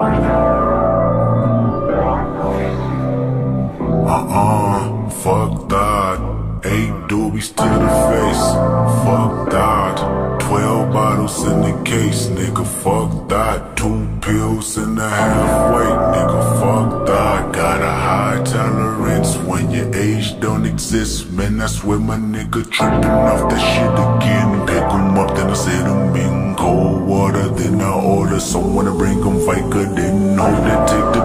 Uh-uh, fuck that. Eight doobies to the face, fuck that. Twelve bottles in the case, nigga, fuck that. Two pills in the halfway, nigga, fuck that. Got a high tolerance when your age don't exist, man. I swear my nigga tripping off that shit again. Pick 'em up, then I set someone to bring 'em Vica, didn't know that take the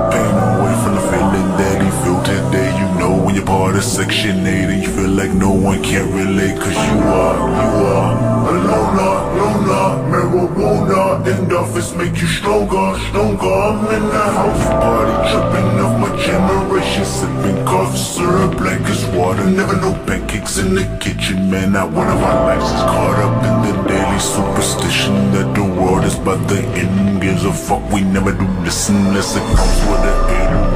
part of Section 8 and you feel like no one can relate, cause you are, you are a loner, loner, marijuana in the office make you stronger, stronger. I'm in the house party, tripping off my generation, sipping cough syrup black as water. Never no pancakes in the kitchen, man. Not one of our lives is caught up in the daily superstition that the world is but the end. Gives a fuck, we never do this unless it comes with an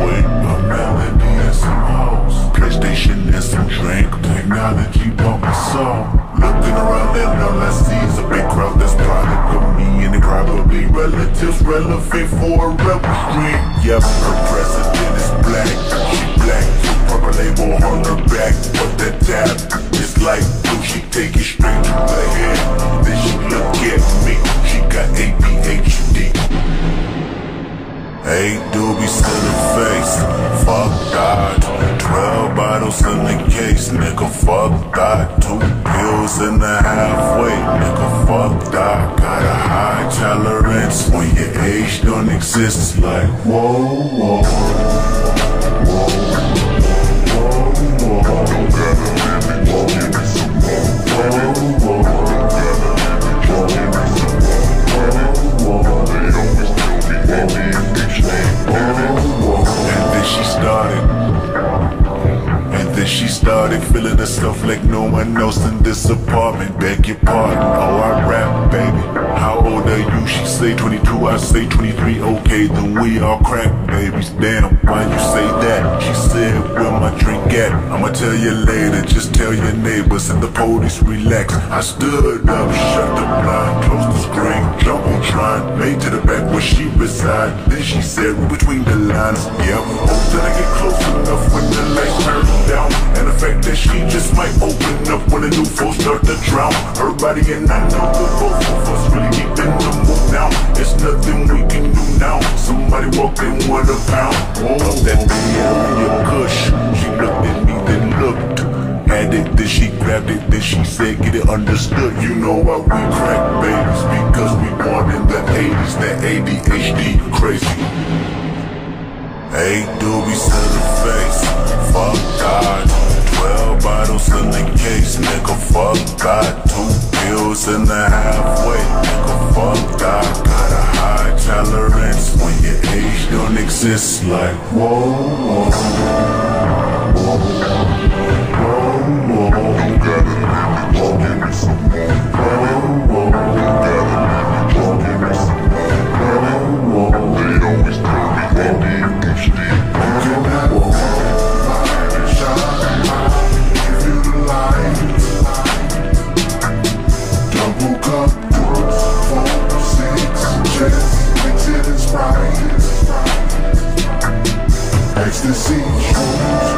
808, a melody. PlayStation and some drink, technology bumping song. Looking around and all I see is a big crowd that's product of me and they probably relatives relevant for a rebel stream. Yep, her president is black, she black, purple label on her back, but that tab is like blue. She take it straight to the head, then she look at me. She got ADHD. Eight doobies to the face, fuck that. Bottles in the case, nigga, fuck that. Two pills in the halfway, nigga, fuck that. Got a high tolerance when your age don't exist. It's like, whoa, whoa, whoa, no one else in this apartment. Beg your pardon, oh I rap, baby. How old are you? She say 22, I say 23. Okay, then we all crack babies. Damn, why you say that? She said, where my drink at? I'ma tell you later. Just tell your neighbors and the police relax. I stood up, shut the blind, closed the screen, jumbotron, made to the back where she reside. Then she said, read between the lines. Yep, hope that I get close enough when the lights turn down. And the fact that she just might open drown. Her body and I know that both of us really deep in the mood now. There's nothing we can do now. Somebody walking with a pound. Of that Area kush. She looked at me, then looked. Had it, then she grabbed it, then she said, get it understood. You know why we crack babies? Because we born in the 80s, that ADHD crazy. Eight doobies to the face, fuck God. Bottles in the case, nigga, fuck God. Two pills in the halfway, nigga, fuck God. Got a high tolerance when your age don't exist. Like, whoa, whoa, whoa, whoa. Club Brooks, four. Ecstasy.